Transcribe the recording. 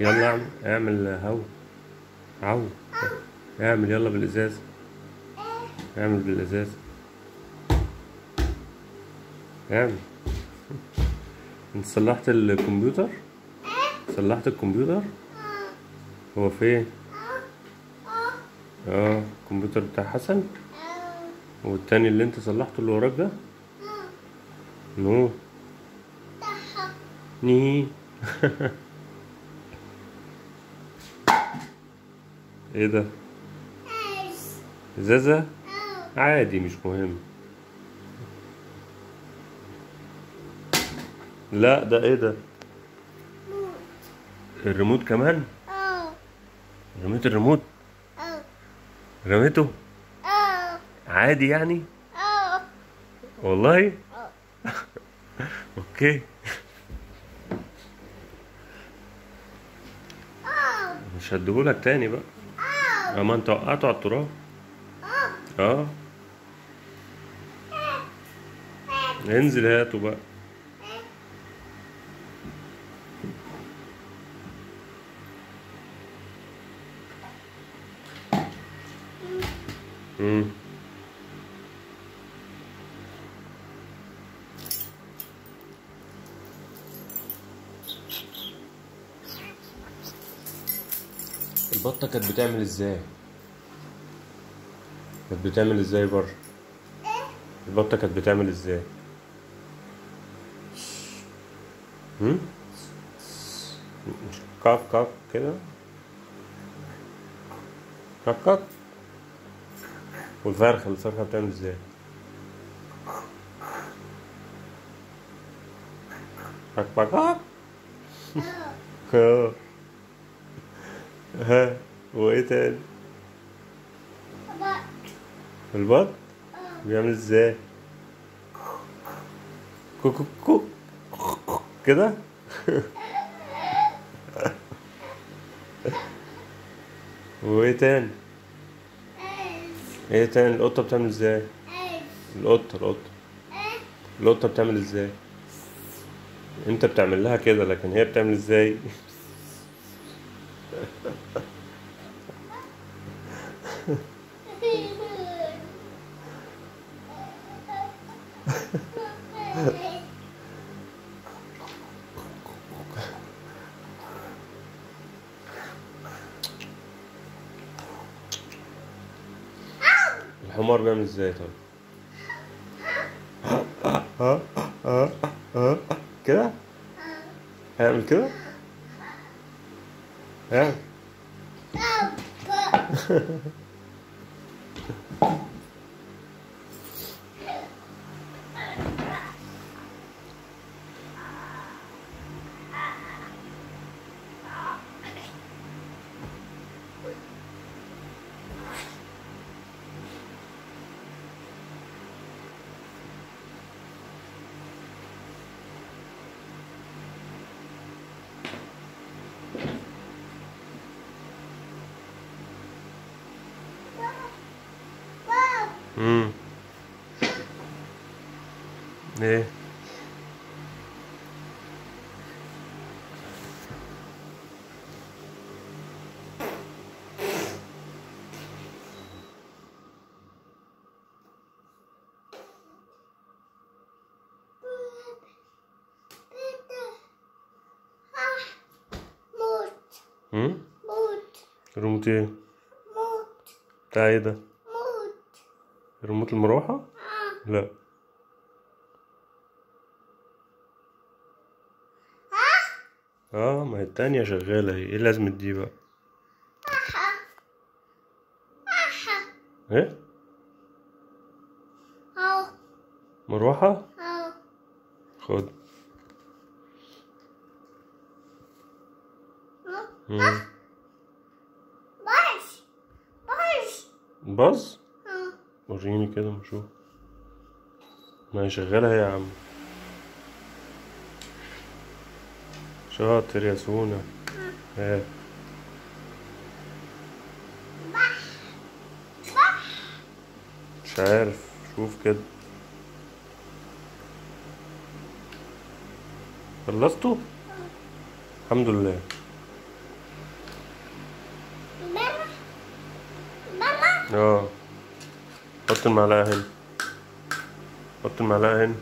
يلا اعمل اعمل هو عو اعمل يلا بالإزاز. اعمل بالإزاز. اعمل. انت صلحت الكمبيوتر؟ صلحت الكمبيوتر؟ هو فين؟ آه الكمبيوتر بتاع حسن؟ والتاني اللي انت صلحته اللي وراك ده؟ نو. ني. إيه ده؟ ازازة؟ عادي مش مهم. لا ده إيه ده؟ الريموت كمان؟ رميت الريموت؟ رميته؟ عادي يعني؟ والله؟ أوكي. مش هديهولك تاني بقى. اما انت وقعته على التراب آه انزل هاته بقى امم البطة كانت بتعمل إزاي؟ كانت بتعمل إزاي بره؟ البطة كانت بتعمل إزاي؟ هم؟ مش كاك كاك كده؟ كاك كاك والفرخة الفرخة بتعمل إزاي؟ كاك كاك كاك. ها وايه تاني؟ البط بيعمل إزاي؟ كو كو كو كده وإيه تاني؟ إيه تاني القطة بتعمل إزاي؟ القطة القطة القطة بتعمل إزاي؟ أنت بتعمل لها كده لكن هي بتعمل إزاي؟ الحمار بيعمل إزاي طب؟ ها ها ها كده؟ هيعمل كده؟ هيعمل امم إيه موت امم موت ريموت إيه موت بتاع إيه ده موت ريموت المروحة؟ لا. آه. ما هي التانية شغالة هي إيه لازمة دي بقى؟ إيه؟ أو مروحة؟ خد. باظ؟ أو وريني كده نشوف ما هي شغالة يا عم. شاطر يا سونا. ها مش عارف. شوف كده. خلصته؟ الحمد لله. ماما؟ ماما؟ آه. Otten mä lähin. Otten mä lähin.